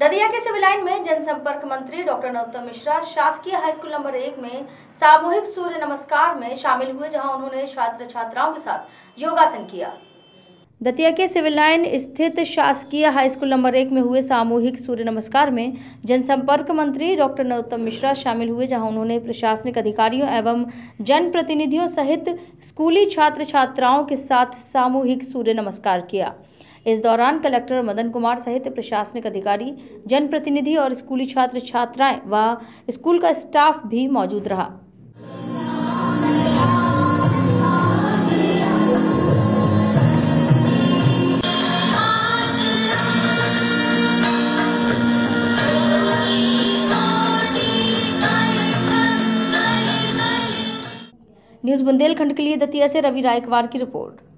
जनसंपर्क मंत्री डॉक्टर नरोत्तम मिश्रा, शासकीय हाई स्कूल नंबर एक में सामूहिक सूर्य नमस्कार में शामिल हुए, जहाँ उन्होंने छात्र छात्राओं के साथ योगासन किया। दतिया के सिविल लाइन स्थित शासकीय हाई स्कूल नंबर एक में हुए सामूहिक सूर्य नमस्कार में जनसंपर्क मंत्री डॉक्टर नरोत्तम मिश्रा शामिल हुए, जहाँ उन्होंने प्रशासनिक अधिकारियों एवं जनप्रतिनिधियों सहित स्कूली छात्र छात्राओं के साथ सामूहिक सूर्य नमस्कार किया। इस दौरान कलेक्टर मदन कुमार सहित प्रशासनिक अधिकारी, जनप्रतिनिधि और स्कूली छात्र छात्राएँ व स्कूल का स्टाफ भी मौजूद रहा। न्यूज़ बुंदेलखंड के लिए दतिया से रवि रायकवार की रिपोर्ट।